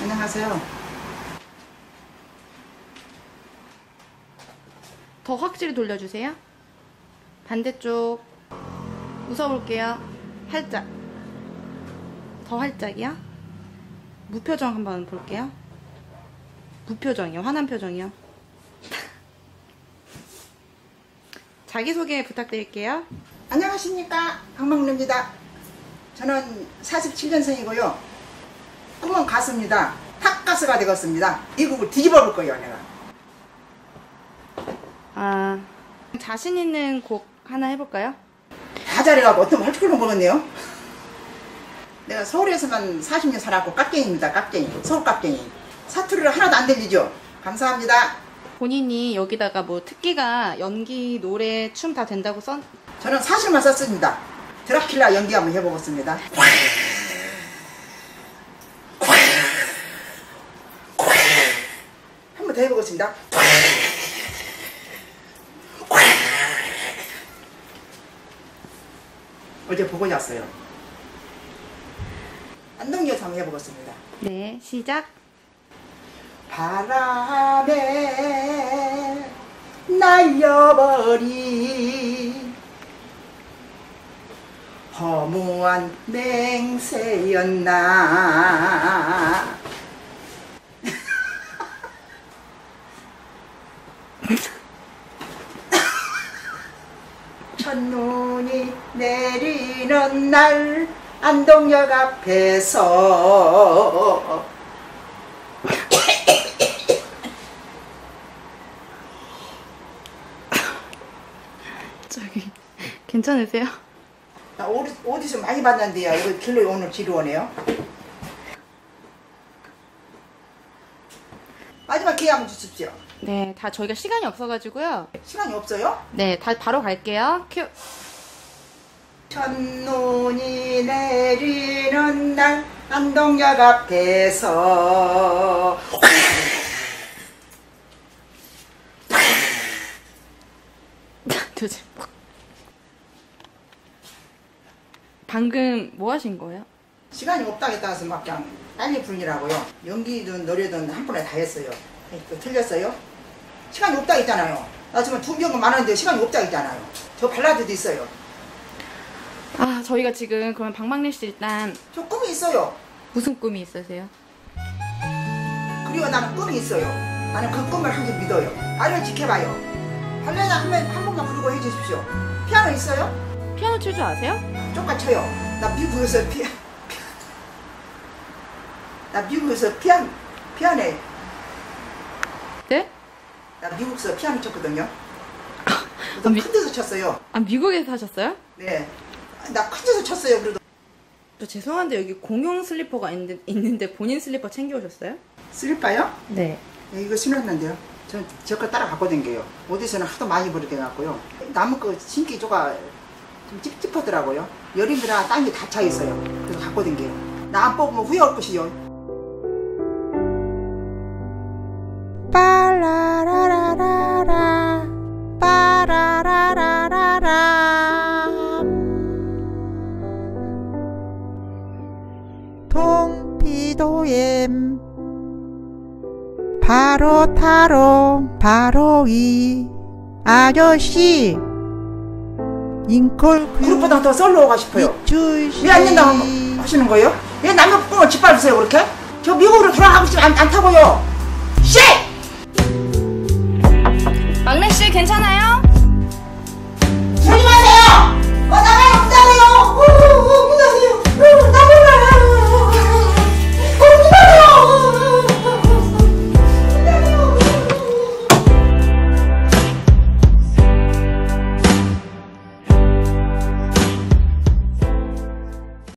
안녕하세요. 더 확실히 돌려주세요. 반대쪽 웃어볼게요. 활짝. 더 활짝이요. 무표정 한번 볼게요. 무표정이요. 화난 표정이요. 자기소개 부탁드릴게요. 안녕하십니까. 강망루입니다. 저는 47년생이고요. 꿈은 가수입니다. 탑가수가 되겠습니다. 미국을 뒤집어 볼 거예요, 내가. 아, 자신 있는 곡 하나 해볼까요? 다 잘해가고 어떤 걸 할줄은 모르겠네요. 내가 서울에서만 40년 살았고 깍갱입니다. 깍갱이. 서울 깍갱이. 사투리를 하나도 안 들리죠? 감사합니다. 본인이 여기다가 뭐 특기가 연기, 노래, 춤 다 된다고 써? 저는 사실만 썼습니다. 드라큘라 연기 한번 해보겠습니다. 더 해보겠습니다. 어제 보고 잤어요. 안동여서 한번 해보겠습니다. 네, 시작. 바람에 날려버린 허무한 맹세였나 첫눈이 내리는 날 안동역 앞에서 저기, 괜찮으세요? 나 오디, 오디션 많이 봤는데요. 이거 길로 오늘 지루하네요. 기회 한번 주십시오. 네, 다 저희가 시간이 없어가지고요. 시간이 없어요? 네, 다 바로 갈게요. 큐. 첫눈이 내리는 날 안동역 앞에서 도대체. 방금 뭐 하신 거예요? 시간이 없다에 따라서 막 그냥 빨리 부르느라고요. 연기든 노래든 한 번에 다 했어요. 또 틀렸어요? 시간이 없다 했잖아요. 나 지금 두 병은 많았는데 시간이 없다 했잖아요. 저 발라드도 있어요. 아, 저희가 지금 그러면 박막래 씨 일단 저 꿈이 있어요. 무슨 꿈이 있으세요? 그리고 나는 꿈이 있어요. 나는 그 꿈을 항상 믿어요. 나를 지켜봐요. 발레나 한번 한 번만 부르고 해주십시오. 피아노 있어요? 피아노 칠 줄 아세요? 조금 쳐요. 나 미국에서 피, 피나 미국에서 피아노, 피아노, 네? 나 미국에서 피아노 쳤거든요. 아, 미- 큰 데서 쳤어요. 아, 미국에서 하셨어요? 네. 나 큰 데서 쳤어요. 그래도 저 죄송한데 여기 공용 슬리퍼가 있는데, 있는데 본인 슬리퍼 챙겨오셨어요? 슬리퍼요? 네. 네, 이거 신었는데요. 전 저거 따라 갖고 댕겨요. 어디서는 하도 많이 버리게 갖고요. 남은 거 신기 조가 좀 찝찝하더라고요. 여름이라 땅이 다 차 있어요. 그래서 갖고 댕겨요. 나 안 뽑으면 후회할 것이요. 동피도엠 바로 타로 바로 이 아저씨 인콜 그룹보다 더 솔로 오고 싶어요. 왜 안 된다고 하시는 거예요? 왜 남의 꿈을 짓밟으세요, 그렇게? 저 미국으로 돌아가고 싶지 않, 않다고요.